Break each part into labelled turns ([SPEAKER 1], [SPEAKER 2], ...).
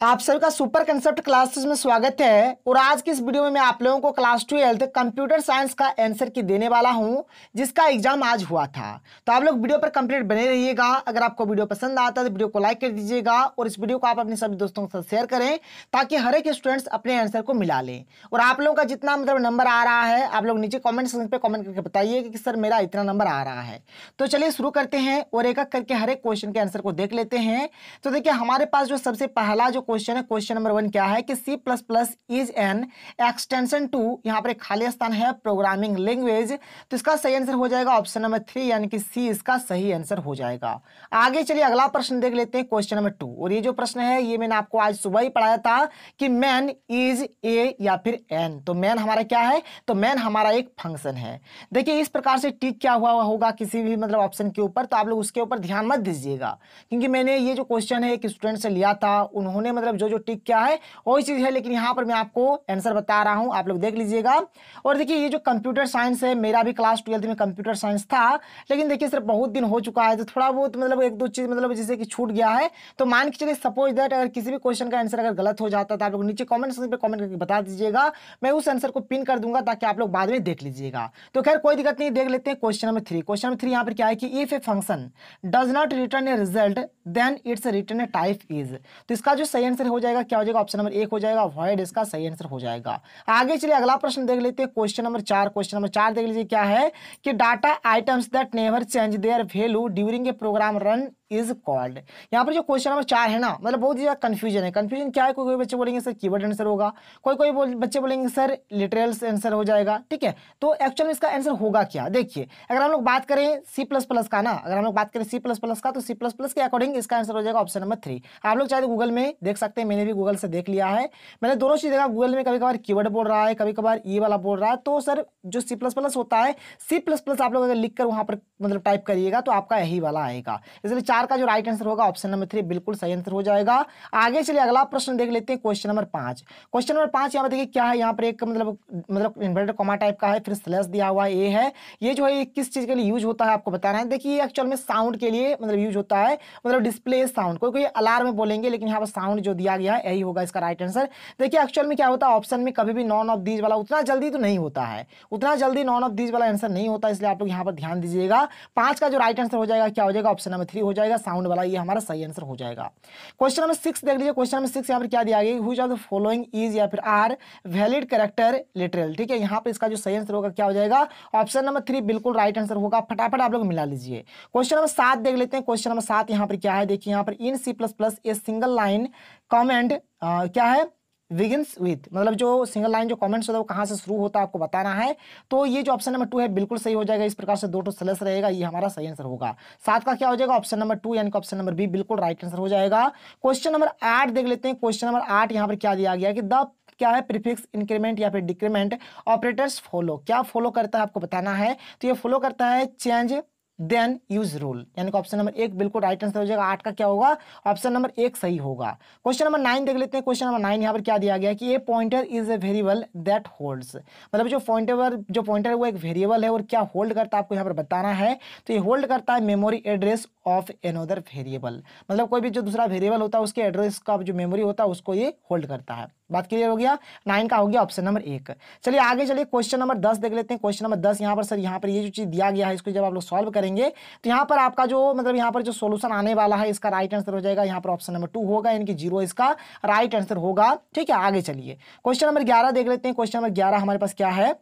[SPEAKER 1] आप सभी का सुपर कंसेप्ट क्लासेस में स्वागत है और आज की इस वीडियो में मैं आप लोगों को क्लास ट्वेल्थ कंप्यूटर साइंस का आंसर की देने वाला हूँ, जिसका एग्ज़ाम आज हुआ था। तो आप लोग वीडियो पर कंप्लीट बने रहिएगा। अगर आपको वीडियो पसंद आता है तो वीडियो को लाइक कर दीजिएगा और इस वीडियो को आप अपने सभी दोस्तों के साथ शेयर करें, ताकि हर एक स्टूडेंट्स अपने आंसर को मिला लें। और आप लोगों का जितना मतलब नंबर आ रहा है, आप लोग नीचे कॉमेंट सेक्शन पर कॉमेंट करके बताइए कि सर मेरा इतना नंबर आ रहा है। तो चलिए शुरू करते हैं और एक एक करके हर एक क्वेश्चन के आंसर को देख लेते हैं। तो देखिए, हमारे पास जो सबसे पहला जो क्वेश्चन है क्वेश्चन नंबर वन क्या है कि C plus plus is an extension to यहाँ पर खाली स्थान है प्रोग्रामिंग लैंग्वेज तो इसका सही आंसर हो जाएगा ऑप्शन नंबर थ्री यानी कि सी इसका सही आंसर हो जाएगा। आगे चलिए, अगला प्रश्न देख लेते हैं क्वेश्चन नंबर टू और ये जो प्रश्न है, ये मैंने आपको आज सुबह ही पढ़ाया था कि मैन इज़ ए या फिर एन तो मैन हमारा क्या है? तो मैन हमारा एक फ़ंक्शन है। देखिए, इस प्रकार से टिक क्या हुआ होगा किसी भी मतलब ऑप्शन के ऊपर तो आप लोग उसके ऊपर ध्यान मत दीजिएगा। क्योंकि मैंने ये जो क्वेश्चन है, एक स्टूडेंट से लिया था, उन्होंने मतलब जो जो टिक क्या है वही चीज़ है, लेकिन यहाँ पर मैं आपको आंसर बता रहा हूँ, आप लोग देख लीजिएगा। और देखिए, ये जो कंप्यूटर साइंस है, मेरा भी क्लास ट्वेल्थ में कंप्यूटर साइंस था, लेकिन देखिए सर बहुत दिन हो चुका है तो थोड़ा बहुत मतलब एक दो चीज़ मतलब जैसे कि छूट गया है। तो मान के चलिए सपोज़ दैट अगर किसी भी क्वेश्चन का आंसर अगर गलत हो जाता तो आप लोग नीचे कॉमेंट सेक्शन पर कॉमेंट करके बता दीजिएगा। मैं उस आंसर को पिन कर दूँगा, ताकि आप लोग बाद में देख लीजिएगा। तो खैर, कोई दिक्कत नहीं, देख लेते हैं question number three question number three यहाँ पर क्या है कि if a function does not return a result then its return a type is तो इसका जो सही आंसर हो जाएगा। क्या हो जाएगा? ऑप्शन नंबर एक हो जाएगा। वॉइड इसका सही आंसर हो जाएगा। आगे चलिए, अगला प्रश्न देख लेते हैं। क्वेश्चन नंबर चार क्वेश्चन नंबर चार देख लीजिए क्या है कि data items that never change their value during a program run is called यहाँ पर जो क्वेश्चन नंबर चार है ना मतलब बहुत ज़्यादा कंफ्यूजन है। कंफ्यूजन क्या है? कोई कोई बच्चे बोलेंगे सर कीवर्ड आंसर होगा। कोई कोई बोल, बच्चे बोलेंगे सर लिटरल आंसर हो जाएगा। ठीक है? तो एक्चुअल इसका आंसर होगा क्या? देखिए अगर हम लोग बात करें सी प्लस प्लस का ना अगर हम लोग बात करें सी प्लस प्लस का तो सी प्लस प्लस के अकॉर्डिंग इसका आंसर हो जाएगा ऑप्शन नंबर थ्री आप लोग चाहे गूगल में देख सकते हैं मैंने भी गूगल से देख लिया है। मैंने दोनों चीज़ देखा गूगल में कभी कभार कीवर्ड बोल रहा है कभी कभार ई वाला बोल रहा है। तो सर जो सी प्लस प्लस होता है सी प्लस प्लस आप लोग अगर लिख वहाँ पर मतलब टाइप करिएगा तो आपका यही वाला आएगा। इसलिए चार का जो राइट आंसर होगा ऑप्शन नंबर थ्री बिल्कुल सही आंसर हो जाएगा। आगे चलिए अगला प्रश्न देख लेते हैं क्वेश्चन नंबर पाँच। क्वेश्चन नंबर पाँच, यहाँ पर देखिए क्या है, यहाँ पर एक मतलब मतलब इन्वर्टेड कॉमा टाइप का है, फिर स्लैश दिया हुआ ये है। ये जो है किस चीज़ के लिए यूज़ होता है, आपको बताना है। देखिए एक्चुअल में साउंड के लिए मतलब यूज़ होता है मतलब डिस्प्ले साउंड कोई कोई अलार्म बोलेंगे, लेकिन यहाँ पर साउंड जो दिया गया है, यही होगा इसका राइट आंसर देखिए एक्चुअल में क्या होता है ऑप्शन में कभी भी नॉन ऑफ़ दीज वाला, उतना जल्दी तो नहीं होता है। उतना जल्दी नॉन ऑफ़ दीज वाला आंसर नहीं होता, इसलिए आप लोग यहाँ पर ध्यान दीजिएगा। पाँच का जो राइट आंसर हो जाएगा, क्या हो जाएगा ऑप्शन नंबर थ्री हो जाएगा। साउंड वाला, ये हमारा सही आंसर हो जाएगा। क्वेश्चन नंबर सिक्स देख लीजिए, क्वेश्चन नंबर सिक्स यहाँ पर क्या दिया गया हुई ऑफ़ द फॉलोइंग इज़ या फिर आर वैलिड करेक्टर लिटरल ठीक है? यहाँ पर इसका जो सही आंसर होगा क्या हो जाएगा? ऑप्शन नंबर थ्री बिल्कुल राइट आंसर होगा। फटाफट आप लोग मिला लीजिए। क्वेश्चन नंबर सात देख लेते हैं। क्वेश्चन नंबर सात यहाँ पर क्या है? देखिए, यहाँ पर in C plus plus a single line comment क्या है? विगिन्स विथ मतलब जो सिंगल लाइन जो कमेंट्स होता है, वो कहाँ से शुरू होता है, आपको बताना है। तो ये जो ऑप्शन नंबर टू है, बिल्कुल सही हो जाएगा। इस प्रकार से दो टो सेलेस रहेगा, ये हमारा सही आंसर होगा। सात का क्या हो जाएगा? ऑप्शन नंबर टू यानी ऑप्शन नंबर बी बिल्कुल राइट आंसर हो जाएगा। क्वेश्चन नंबर आठ देख लेते हैं। क्वेश्चन नंबर आठ यहाँ पर क्या दिया गया कि द क्या है? प्रीफिक्स इंक्रीमेंट या फिर डिक्रीमेंट ऑपरेटर्स फॉलो क्या फॉलो करता है, आपको बताना है। तो ये फॉलो करता है चेंज देन यूज़ रूल। यानी कि ऑप्शन नंबर एक बिल्कुल राइट आंसर हो जाएगा, आठ का क्या होगा? ऑप्शन नंबर एक सही होगा। क्वेश्चन नंबर नाइन देख लेते हैं। क्वेश्चन नंबर नाइन यहाँ पर क्या दिया गया कि a pointer is a variable that holds मतलब जो पॉइंटर जो पॉइंटर है, वो एक वेरिएबल है और क्या होल्ड करता है, आपको यहाँ पर बताना है। तो ये होल्ड करता है memory address of another variable मतलब कोई भी जो दूसरा वेरिएबल होता है, उसके एड्रेस का जो मेमोरी होता है, उसको ये होल्ड करता है। बात क्लियर हो गया? नाइन का हो गया ऑप्शन नंबर एक। चलिए आगे चलिए क्वेश्चन नंबर दस देख लेते हैं। क्वेश्चन नंबर दस यहाँ पर सर यहाँ पर ये जो चीज़ दिया गया है, इसको जब आप लोग सॉल्व करेंगे तो यहाँ पर आपका जो मतलब यहाँ पर जो सोल्यूशन आने वाला है, इसका राइट आंसर हो जाएगा। यहाँ पर ऑप्शन नंबर टू होगा, यानी कि ज़ीरो इसका राइट आंसर होगा। ठीक है, आगे चलिए। क्वेश्चन नंबर ग्यारह देख लेते हैं। क्वेश्चन नंबर ग्यारह हमारे पास क्या है?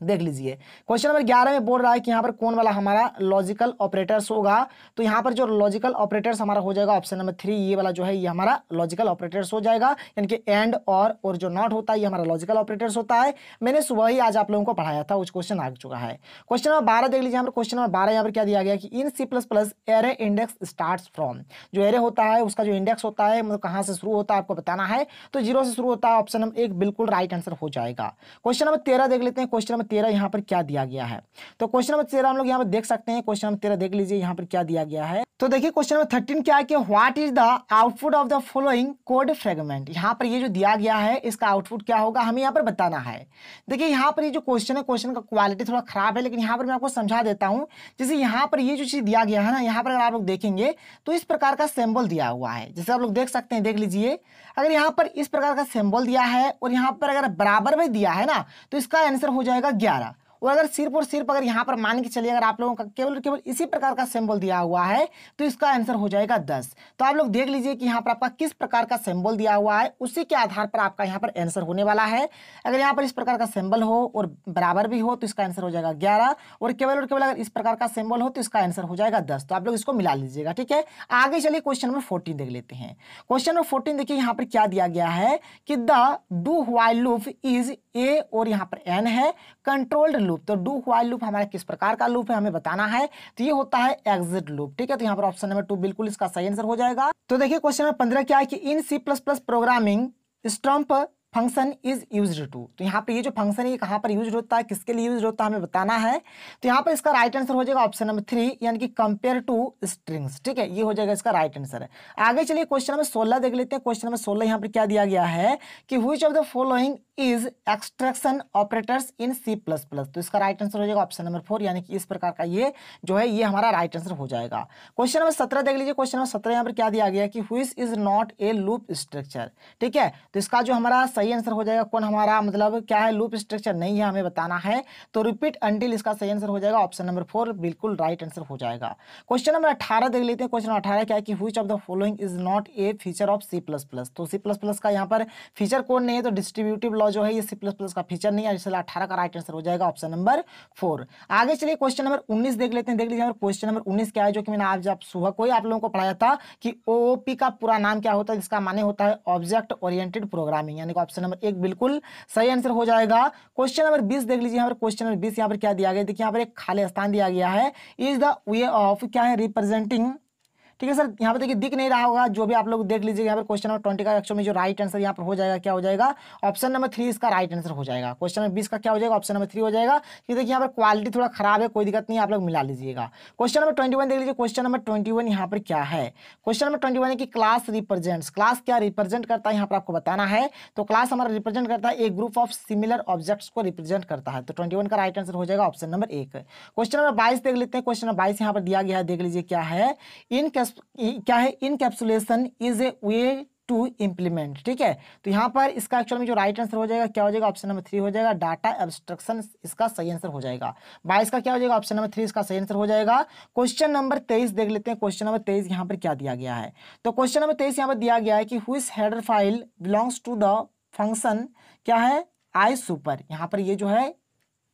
[SPEAKER 1] देख लीजिए। क्वेश्चन नंबर ग्यारह में बोल रहा है कि यहाँ पर कौन वाला हमारा लॉजिकल ऑपरेटर्स होगा? तो यहाँ पर जो लॉजिकल ऑपरेटर्स हमारा हो जाएगा ऑप्शन नंबर थ्री ये वाला जो है, ये हमारा लॉजिकल ऑपरेटर्स हो जाएगा। यानी कि एंड और और जो नॉट होता है, ये हमारा लॉजिकल ऑपरेटर्स होता है। मैंने सुबह ही आज आप लोगों को पढ़ाया था, उस क्वेश्चन आ चुका है। क्वेश्चन नंबर बारह, देख लीजिए क्वेश्चन नंबर बारह यहाँ पर क्या दिया गया कि in C plus plus array index start from जो एरे होता है, उसका जो इंडेक्स होता है मतलब कहाँ से शुरू होता है, आपको बताना है। तो ज़ीरो से शुरू होता है ऑप्शन नंबर एक, बिल्कुल राइट आंसर हो जाएगा। क्वेश्चन नंबर तेरह देख लेते हैं क्वेश्चन नंबर तेरह यहाँ पर क्या दिया गया है? तो क्वेश्चन नंबर तेरह हम लोग यहाँ पर देख सकते हैं। क्वेश्चन नंबर तेरह देख लीजिए, यहाँ पर क्या दिया गया है? तो देखिए क्वेश्चन नंबर थर्टीन क्या है कि what is the output of the following code fragment यहाँ पर ये जो दिया गया है, इसका आउटपुट क्या होगा, हमें यहाँ पर बताना है। देखिए, यहाँ पर ये जो क्वेश्चन है क्वेश्चन का क्वालिटी थोड़ा खराब है, लेकिन यहाँ पर मैं आपको समझा देता हूँ। जैसे यहाँ पर ये जो चीज़ दिया गया है ना, यहाँ पर अगर आप लोग देखेंगे तो इस प्रकार का सिंबल दिया हुआ है। जैसे आप लोग देख सकते हैं, देख लीजिए, अगर यहाँ पर इस प्रकार का सिंबल दिया है और यहाँ पर अगर बराबर में दिया है ना तो इसका आंसर हो जाएगा ग्यारह। और अगर सिर्फ़ और सिर्फ़ अगर यहाँ पर मान के चलिए, अगर आप लोगों का केवल केवल इसी प्रकार का सिंबल दिया हुआ है तो इसका आंसर हो जाएगा दस। तो आप लोग देख लीजिए कि यहाँ पर आपका किस प्रकार का सिंबल दिया हुआ है, उसी के आधार पर आपका यहाँ पर आंसर होने वाला है। अगर यहाँ पर इस प्रकार का सिंबल हो और बराबर भी हो तो इसका आंसर हो जाएगा ग्यारह, और केवल और केवल अगर इस प्रकार का सिंबल हो तो इसका आंसर हो जाएगा दस। तो आप लोग इसको मिला लीजिएगा, ठीक है? आगे चलिए क्वेश्चन नंबर फोर्टीन देख लेते हैं। क्वेश्चन नंबर फोर्टीन देखिए, यहाँ पर क्या दिया गया है कि the do while loop is a और यहाँ पर एन है कंट्रोल्ड लूप। तो डू वाइल लूप हमारा किस प्रकार का लूप है, हमें बताना है। तो ये होता है एग्जिट लूप, ठीक है? तो यहाँ पर ऑप्शन नंबर टू बिल्कुल इसका सही आंसर हो जाएगा। तो देखिए क्वेश्चन नंबर पंद्रह क्या है कि in C plus plus programming stump function is use to तो यहाँ पे ये जो फ़ंक्शन है, ये कहाँ पर यूज़ होता है, किसके लिए यूज़ होता है, हमें बताना है। तो यहाँ पर इसका राइट आंसर हो जाएगा ऑप्शन नंबर थ्री यानी कि कंपेयर टू स्ट्रिंग्स ठीक है? ये हो जाएगा इसका राइट आंसर आगे चलिए क्वेश्चन नंबर सोलह देख लेते हैं। क्वेश्चन नंबर सोलह यहाँ पर क्या दिया गया है कि which of the following is extraction operators in C plus plus तो इसका राइट आंसर हो जाएगा ऑप्शन नंबर फोर यानी कि इस प्रकार का ये जो है, ये हमारा राइट आंसर हो जाएगा। क्वेश्चन नंबर सत्रह देख लीजिए। क्वेश्चन नंबर सत्रह यहाँ पर क्या दिया गया कि which is not a loop structure ठीक है? तो इसका जो हमारा सही आंसर हो जाएगा, कौन हमारा मतलब क्या है लूप स्ट्रक्चर नहीं है, हमें बताना है। तो रिपीट अंटिल इसका सही आंसर हो जाएगा ऑप्शन नंबर फोर बिल्कुल राइट आंसर हो जाएगा। क्वेश्चन नंबर अठारह देख लेते हैं। क्वेश्चन अठारह क्या है कि which of the following is not a feature of C plus plus तो सी प्लस प्लस का यहाँ पर फीचर कौन नहीं है तो डिस्ट्रीब्यूटिव लॉ जो है ये सी प्लस प्लस का फीचर नहीं है इसलिए अठारह का राइट आंसर हो जाएगा ऑप्शन नंबर फोर आगे चलिए क्वेश्चन नंबर उन्नीस देख लेते हैं, देख लीजिए क्वेश्चन नंबर उन्नीस क्या है, जो कि मैंने आज आप सुबह को ही आप लोगों को पढ़ाया था कि ओओपी का पूरा नाम क्या होता है, जिसका माने होता है ऑब्जेक्ट ओरिएंटेड प्रोग्रामिंग यानी कि ऑप्शन नंबर एक बिल्कुल सही आंसर हो जाएगा। क्वेश्चन नंबर बीस देख लीजिए यहाँ पर क्वेश्चन नंबर बीस यहाँ पर क्या दिया गया देखिए यहाँ पर एक खाली स्थान दिया गया है। इज़ द वे ऑफ़ क्या है? रिप्रेजेंटिंग ठीक है सर, यहाँ पे देखिए दिख नहीं रहा होगा, जो भी आप लोग देख लीजिए, यहाँ पर क्वेश्चन नंबर ट्वेंटी का एक्चुअल में जो राइट आंसर यहाँ पर हो जाएगा, क्या हो जाएगा? ऑप्शन नंबर थ्री इसका राइट आंसर हो जाएगा। क्वेश्चन नंबर बीस का क्या हो जाएगा? ऑप्शन नंबर थ्री हो जाएगा। कि देखिए यहाँ पर क्वालिटी थोड़ा खराब है, कोई दिक्कत नहीं, आप लोग मिला लीजिएगा। क्वेश्चन नंबर ट्वेंटी देख लीजिए क्वेश्चन नंबर ट्वेंटी यहाँ पर क्या है? क्वेश्चन नंबर ट्वेंटी है कि क्लास रिप्रेजेंट्स क्लास क्या रिप्रेजेंट करता है, यहाँ पर आपको बताना है। तो क्लास हमारा रिप्रेजेंट करता है, एक ग्रुप ऑफ़ सिमिलर ऑब्जेक्ट्स को रिप्रेजेंट करता है। तो ट्वेंटी का राइट आंसर हो जाएगा ऑप्शन नंबर एक। क्वेश्चन नंबर बाईस देख लेते हैं क्वेश्चन नंबर बाईस यहाँ पर दिया गया है, देख लीजिए क्या है। इन क्या है? Encapsulation is a way to implement, ठीक है? तो यहाँ पर इसका एक्चुअल में जो राइट आंसर हो जाएगा, क्या हो जाएगा? ऑप्शन नंबर थ्री हो जाएगा डाटा एब्स्ट्रक्शन इसका सही आंसर हो जाएगा। बाईस का क्या हो जाएगा? ऑप्शन नंबर थ्री इसका सही आंसर हो जाएगा। क्वेश्चन नंबर तेईस देख लेते हैं क्वेश्चन नंबर तेईस यहाँ पर क्या दिया गया है? तो क्वेश्चन नंबर तेईस यहाँ पर दिया गया है कि which header file belongs to the function क्या है? आई सुपर यहाँ पर ये जो है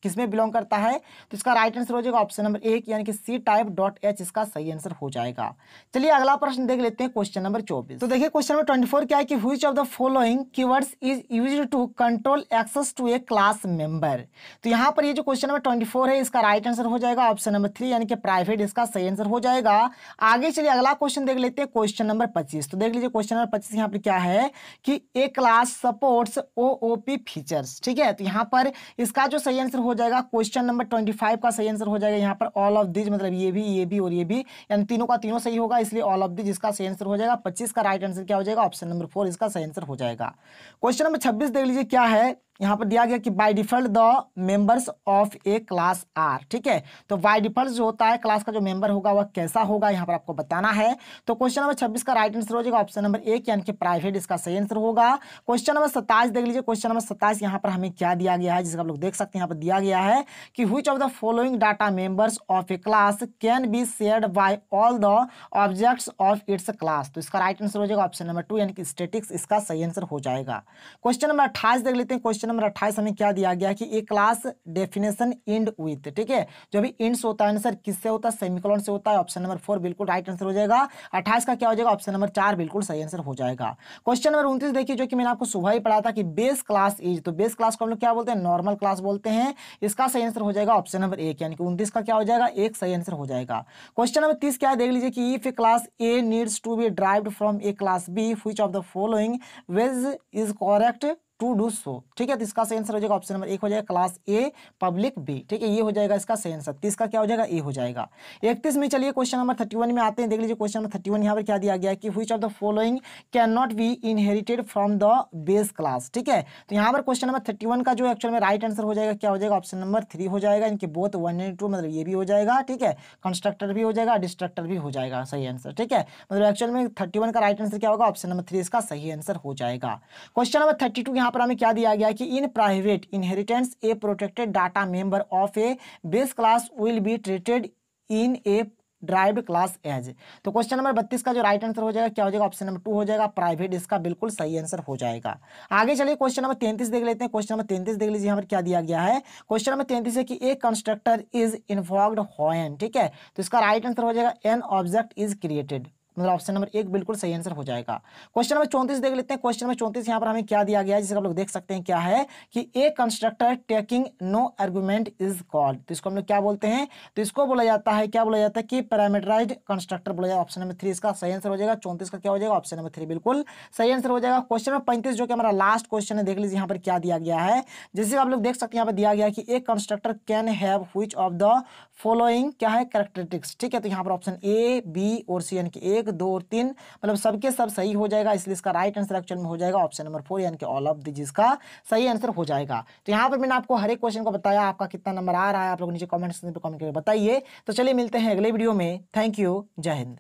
[SPEAKER 1] किसमें बिलोंग करता है? तो इसका राइट आंसर हो जाएगा ऑप्शन नंबर एक, यानी कि सी टाइप डॉट एच इसका सही आंसर हो जाएगा। चलिए अगला प्रश्न देख लेते हैं क्वेश्चन नंबर चौबीस। तो देखिए क्वेश्चन नंबर ट्वेंटी क्या है कि which of the following keywords is use to control access to a class member तो यहाँ पर ये जो क्वेश्चन नंबर ट्वेंटी है, इसका राइट आंसर हो जाएगा ऑप्शन नंबर थ्री यानी कि प्राइवेट इसका सही आंसर हो जाएगा। आगे चलिए अगला क्वेश्चन देख लेते हैं क्वेश्चन नंबर पच्चीस। तो देख लीजिए क्वेश्चन नंबर पच्चीस यहाँ पर क्या है कि a class supports O features ठीक है? तो यहाँ पर इसका जो सही आंसर हो जाएगा। क्वेश्चन नंबर ट्वेंटी फाइव का सही आंसर हो जाएगा। यहाँ पर ऑल ऑफ़ दिज मतलब ये भी ये भी और ये भी। यानी तीनों का तीनों सही होगा, इसलिए ऑल ऑफ़ दिज इसका सही आंसर हो जाएगा। पच्चीस का राइट आंसर क्या हो जाएगा? ऑप्शन नंबर फोर इसका सही आंसर हो जाएगा। क्वेश्चन नंबर छब्बीस देख लीजिए क्या है। यहाँ पर दिया गया कि by default the members of a class are ठीक है? तो बाय डिफ़ॉल्ट जो होता है क्लास का जो मेंबर होगा, वह कैसा होगा, यहाँ पर आपको बताना है। तो क्वेश्चन नंबर छब्बीस का राइट आंसर हो जाएगा ऑप्शन नंबर एक, यानी कि प्राइवेट इसका सही आंसर होगा। क्वेश्चन नंबर सत्ताईस, देख लीजिए क्वेश्चन नंबर सत्ताईस, यहाँ पर हमें क्या दिया गया है, जिसका आप लोग देख सकते हैं, यहाँ पर दिया गया है कि which of the following data members of a class can be shared by all the objects of its class तो इसका राइट आंसर हो जाएगा ऑप्शन नंबर टू यानी कि स्टेटिक्स इसका सही आंसर हो जाएगा। क्वेश्चन नंबर अट्ठाईस, देख लेते हैं क्वेश्चन नंबर अट्ठाईस हमें क्या दिया गया कि a class definition end with, ठीक है? जो भी इंड्स होता है सर किससे होता है? सेमिकोलॉन से होता है, ऑप्शन नंबर फोर बिल्कुल राइट आंसर हो जाएगा। अट्ठाईस का क्या हो जाएगा? ऑप्शन नंबर चार बिल्कुल सही आंसर हो जाएगा। क्वेश्चन नंबर उनतीस देखिए, जो कि मैंने आपको सुबह ही पढ़ा था कि बेस क्लास इज़ तो बेस क्लास को हम लोग क्या बोलते हैं? नॉर्मल क्लास बोलते हैं। इसका सही आंसर हो जाएगा ऑप्शन नंबर एक, यानी कि उनतीस का क्या हो जाएगा? एक सही आंसर हो जाएगा। क्वेश्चन नंबर तीस क्या देख लीजिए कि if a class A needs to be derived from a class B which of the following ways is correct to do so. ठीक है तो इसका सही आंसर हो जाएगा ऑप्शन नंबर एक हो जाएगा क्लास ए पब्लिक बी ठीक है, ये हो जाएगा इसका सही आंसर तीस का क्या हो जाएगा? ए हो जाएगा। इकतीस में चलिए क्वेश्चन नंबर थर्टी वन में आते हैं। देख लीजिए क्वेश्चन नंबर थर्टी वन यहाँ पर क्या दिया गया है कि which of the following can not be inherited from the base class ठीक है तो यहाँ पर क्वेश्चन नंबर थर्टी वन का जो एक्चुअल में राइट आंसर हो जाएगा, क्या हो जाएगा? ऑप्शन नंबर थ्री हो जाएगा। इनके बोथ वन एंड टू मतलब ये भी हो जाएगा। ठीक है कंस्ट्रक्टर भी हो जाएगा डिस्ट्रक्टर भी हो जाएगा। सही आंसर ठीक है मतलब एक्चुअल में थर्टी का राइट आंसर क्या होगा? ऑप्शन नंबर थ्री इसका सही आंसर हो जाएगा। क्वेश्चन नंबर थर्टी टू यहाँ पर हमें क्या दिया गया कि in private inheritance a protected data member of a base class will be treated in a drive class as तो क्वेश्चन नंबर बत्तीस का जो राइट आंसर हो जाएगा, क्या हो जाएगा? ऑप्शन नंबर टू हो जाएगा। प्राइवेट इसका बिल्कुल सही आंसर हो जाएगा। आगे चलिए क्वेश्चन नंबर तैंतीस देख लेते हैं। क्वेश्चन नंबर तैंतीस देख लीजिए, यहाँ पर क्या दिया गया है? क्वेश्चन नंबर तैंतीस है कि एक कंस्ट्रक्टर इज़ इन्वॉल्व होन ठीक है? तो इसका राइट आंसर हो जाएगा एन ऑब्जेक्ट इज़ क्रिएटेड मतलब ऑप्शन नंबर एक बिल्कुल सही आंसर हो जाएगा। क्वेश्चन नंबर चौंतीस देख लेते हैं। क्वेश्चन नंबर चौंतीस यहाँ पर हमें क्या दिया गया है, जिसे आप लोग देख सकते हैं क्या है कि a constructor taking no argument is called तो इसको हम लोग क्या बोलते हैं? तो इसको बोला जाता है, क्या बोला जाता है कि पैरामीटराइज कंस्ट्रक्टर बोला जाए ऑप्शन नंबर थ्री इसका सही आंसर हो जाएगा। चौंतीस का क्या हो जाएगा? ऑप्शन नंबर थ्री बिल्कुल सही आंसर हो जाएगा। क्वेश्चन नंबर पैंतीस जो कि हमारा लास्ट क्वेश्चन है, देख लीजिए यहाँ पर क्या दिया गया है। जैसे आप लोग देख सकते हैं, यहाँ पर दिया गया कि a constructor can have which of the following क्या है? करेक्टरिस्टिक्स ठीक है तो यहाँ पर ऑप्शन ए बी और सी यानी कि एक, दो और तीन मतलब सबके सब सही हो जाएगा, इसलिए इसका राइट आंसर एक्चुअल में हो जाएगा ऑप्शन नंबर फोर यानी कि ऑल ऑफ़ दिज जिसका सही आंसर हो जाएगा। तो यहाँ पर मैंने आपको हर एक क्वेश्चन को बताया, आपका कितना नंबर आ रहा है, आप लोग नीचे कॉमेंट सेक्शन पर कॉमेंट करके बताइए। तो चलिए मिलते हैं अगले वीडियो में। थैंक यू जय हिंद